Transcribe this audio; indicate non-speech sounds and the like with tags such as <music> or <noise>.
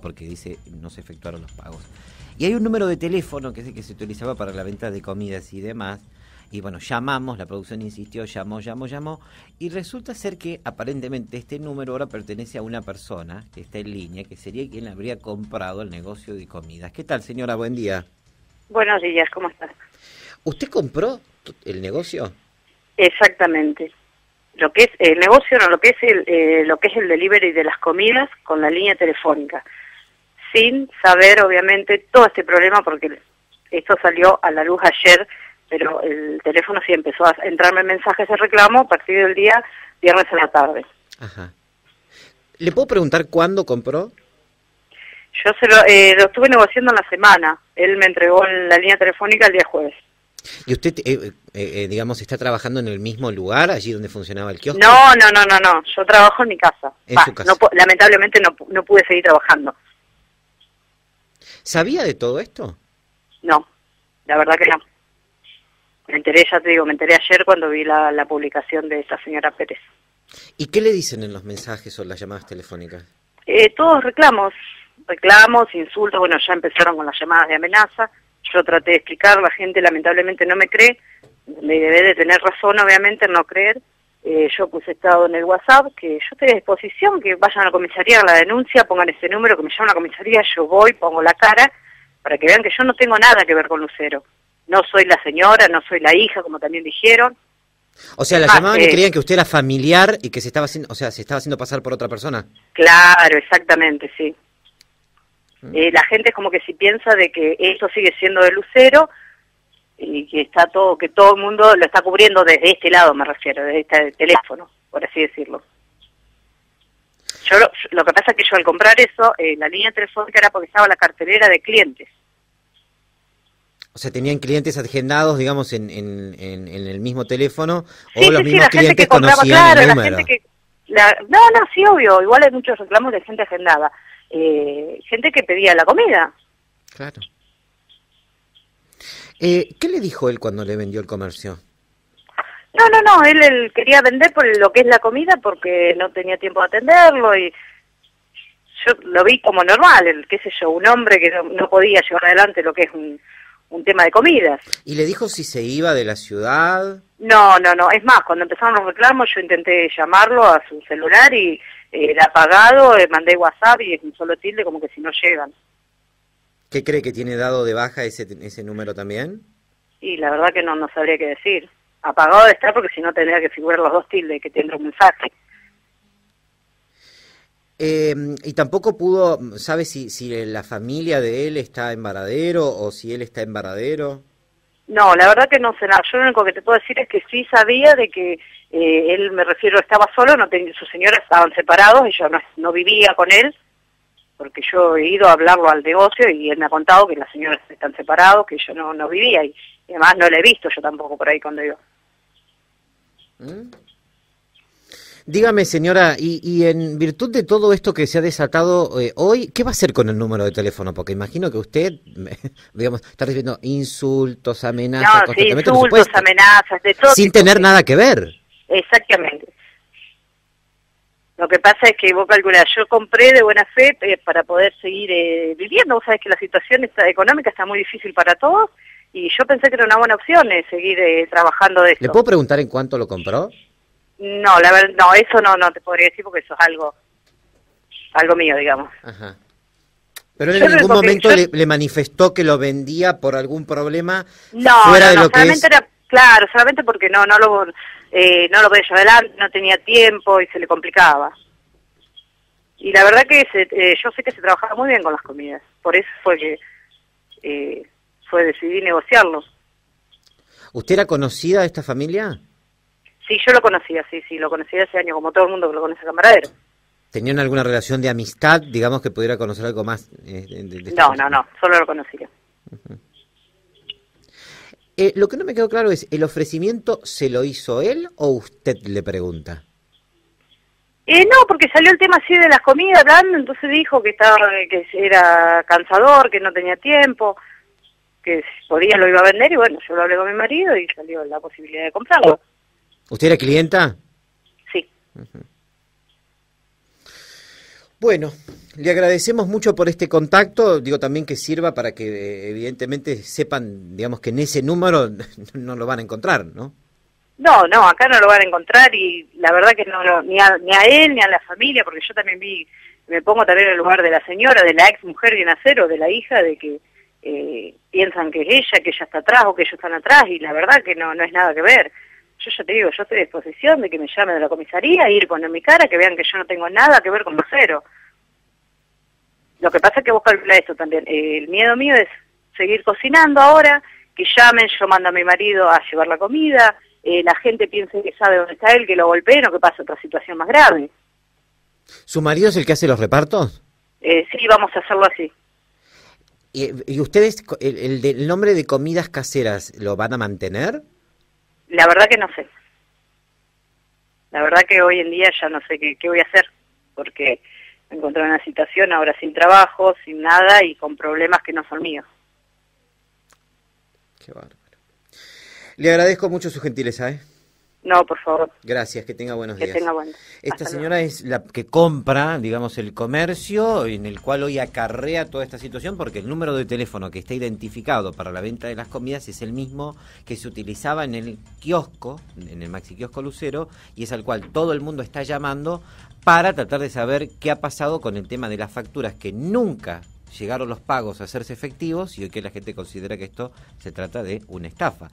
porque dice no se efectuaron los pagos. Y hay un número de teléfono que es el que se utilizaba para la venta de comidas y demás. Y bueno, llamamos, la producción insistió, llamó, llamó, llamó. Y resulta ser que aparentemente este número ahora pertenece a una persona que está en línea, que sería quien habría comprado el negocio de comidas. ¿Qué tal, señora? Buen día. Buenos días, ¿cómo estás? ¿Usted compró el negocio? Exactamente lo que es el negocio, no lo que es el, eh, lo que es el delivery de las comidas con la línea telefónica, sin saber obviamente todo este problema porque esto salió a la luz ayer, pero el teléfono sí empezó a entrarme mensajes de reclamo a partir del día viernes a la tarde. Ajá. ¿Le puedo preguntar cuándo compró? Yo se lo, eh, lo estuve negociando en la semana. Él me entregó la línea telefónica el día jueves. ¿Y usted, eh, eh, eh, digamos, está trabajando en el mismo lugar, allí donde funcionaba el kiosco? No, no, no, no, no. Yo trabajo en mi casa. En su casa. lamentablemente no, no pude seguir trabajando. ¿Sabía de todo esto? No, la verdad que no. Me enteré, ya te digo, me enteré ayer cuando vi la, la publicación de esta señora Pérez. ¿Y qué le dicen en los mensajes o las llamadas telefónicas? Eh, todos reclamos, reclamos, insultos, bueno, ya empezaron con las llamadas de amenaza yo traté de explicar, la gente lamentablemente no me cree, me debe de tener razón obviamente en no creer. Eh, yo puse estado en el WhatsApp, que yo estoy a disposición, que vayan a la comisaría a la denuncia, pongan ese número, que me llaman a la comisaría, yo voy, pongo la cara, para que vean que yo no tengo nada que ver con Lucero. No soy la señora, no soy la hija, como también dijeron. O sea, la llamaban y eh, creían que usted era familiar y que se estaba haciendo, o sea, se estaba haciendo pasar por otra persona. Claro, exactamente, sí. Eh, la gente es como que si piensa de que esto sigue siendo de Lucero y que está todo, que todo el mundo lo está cubriendo desde este lado, me refiero, desde este teléfono, por así decirlo. Yo lo, que pasa es que yo al comprar eso, eh, la línea telefónica era porque estaba la cartelera de clientes. O sea, tenían clientes agendados, digamos, en, en, en, el mismo teléfono, o los mismos clientes conocían el número. no, no, sí, obvio, igual hay muchos reclamos de gente agendada eh, gente que pedía la comida. Claro. Eh, ¿Qué le dijo él cuando le vendió el comercio? No, no, no, él, quería vender por lo que es la comida porque no tenía tiempo de atenderlo y yo lo vi como normal, el, qué sé yo, un hombre que no, podía llevar adelante lo que es un, un tema de comidas. ¿Y le dijo si se iba de la ciudad? No, no, no, es más, cuando empezaron los reclamos yo intenté llamarlo a su celular y era apagado, eh, mandé WhatsApp y es un solo tilde como que si no llegan. ¿Qué cree que tiene dado de baja ese, ese número también? Y la verdad que no, no sabría qué decir. Apagado de estar porque si no tendría que figurar los dos tildes que tiene un mensaje. Eh, y tampoco pudo, ¿sabe si, si la familia de él está en Varadero o si él está en Varadero? No, la verdad que no sé nada. Yo lo único que te puedo decir es que sí sabía de que eh, él, me refiero, estaba solo, no tenía, sus señoras estaban separados y yo no, vivía con él, porque yo he ido a hablarlo al negocio y él me ha contado que las señoras están separados, que yo no, no vivía y, además no le he visto yo tampoco por ahí cuando iba. ¿Mm? Dígame, señora, y, en virtud de todo esto que se ha desatado eh, hoy, ¿qué va a hacer con el número de teléfono? Porque imagino que usted, <laughs> digamos, está recibiendo insultos, amenazas, no, sí, insultos, amenazas, de todo. Sin tener nada que ver. Exactamente. Lo que pasa es que vos calculás, yo compré de buena fe eh, para poder seguir eh, viviendo, vos sabés que la situación está, económica está muy difícil para todos y yo pensé que era una buena opción eh, seguir trabajando de esto. ¿Le puedo preguntar en cuánto lo compró? No, la verdad, no, eso no, no te podría decir porque eso es algo, algo mío, digamos. Ajá. Pero en ningún momento le, manifestó que lo vendía por algún problema no, fuera de lo que es... era, claro, solamente porque no, no lo eh, no lo podía llevar adelante, no tenía tiempo y se le complicaba. Y la verdad que eh, yo sé que se trabajaba muy bien con las comidas, por eso fue que eh, fue decidí negociarlo. ¿Usted era conocida de esta familia? Sí, yo lo conocía, sí, sí, lo conocía hace años, como todo el mundo que lo conoce a Camaradero. ¿Tenían alguna relación de amistad, digamos, que pudiera conocer algo más? no, no, no, solo lo conocía. Eh, lo que no me quedó claro es, ¿el ofrecimiento se lo hizo él o usted le pregunta? Eh, no, porque salió el tema así de las comidas, hablando, entonces dijo que estaba que era cansador, que no tenía tiempo, que si podía lo iba a vender y bueno, yo lo hablé con mi marido y salió la posibilidad de comprarlo. ¿Usted era clienta? Sí. Bueno, le agradecemos mucho por este contacto, digo también que sirva para que evidentemente sepan, digamos que en ese número <laughs> no lo van a encontrar, ¿no? No, no, acá no lo van a encontrar y la verdad que no, ni, a, ni a él ni a la familia, porque yo también vi, me pongo también en el lugar de la señora, de la ex mujer de nacer o de la hija, de que eh, piensan que es ella, que ella está atrás o que ellos están atrás y la verdad que no, no es nada que ver. Yo ya te digo, yo estoy a disposición de que me llamen de la comisaría, ir poner mi cara, que vean que yo no tengo nada que ver con cero. Lo que pasa es que vos calculas esto también. El miedo mío es seguir cocinando ahora, que llamen, yo mando a mi marido a llevar la comida, eh, la gente piense que sabe dónde está él, que lo golpeen o que pasa otra situación más grave. ¿Su marido es el que hace los repartos? Eh, sí, vamos a hacerlo así. ¿Y, ustedes, el, el nombre de comidas caseras, lo van a mantener? La verdad que no sé. La verdad que hoy en día ya no sé qué, voy a hacer, porque me encontré en una situación ahora sin trabajo, sin nada y con problemas que no son míos. Qué bárbaro. Le agradezco mucho su gentileza, ¿eh? No, por favor. Gracias, que tenga buenos días. Que tenga buenos. Esta señora es la que compra, digamos, el comercio en el cual hoy acarrea toda esta situación porque el número de teléfono que está identificado para la venta de las comidas es el mismo que se utilizaba en el kiosco, en el Maxi Kiosco Lucero, y es al cual todo el mundo está llamando para tratar de saber qué ha pasado con el tema de las facturas que nunca llegaron los pagos a hacerse efectivos y hoy que la gente considera que esto se trata de una estafa.